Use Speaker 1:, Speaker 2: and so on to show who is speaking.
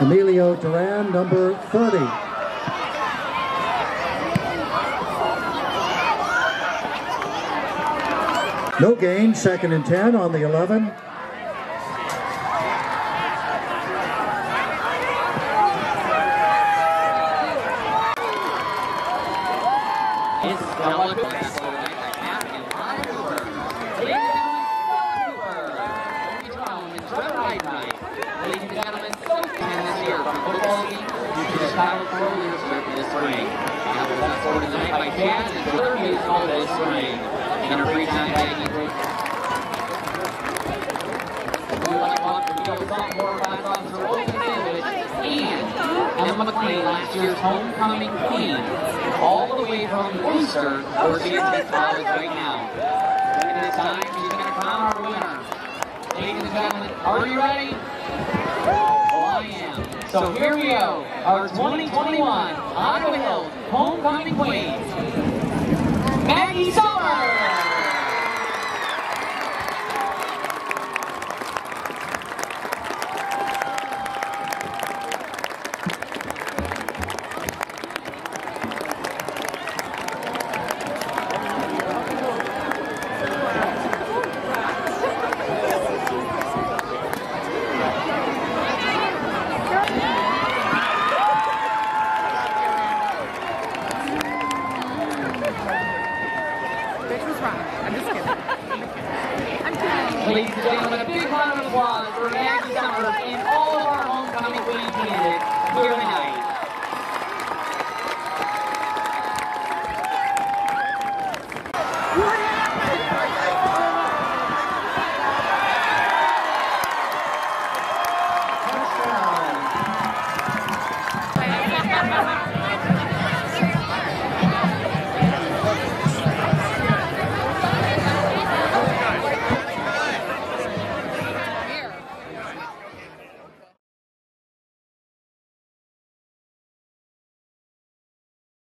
Speaker 1: Emilio Duran, number 30. No gain, second and 10 on the 11.
Speaker 2: It's Stella Cooper. Ladies and gentlemen, Sophie this year from football team forward tonight by Chad and this free time Sandwich and Emma McLean, last year's homecoming queen, all the way from Worcester, where she is college right now. And this time, she's going to crown our winner. Ladies and gentlemen, are you ready? Well, I am. So here we go, our 2021 Ottawa Hills Homecoming Queen, Maggie Sommer! Ladies and gentlemen, a big round of applause for Maggie Summers and all of our homecoming queen candidates tonight.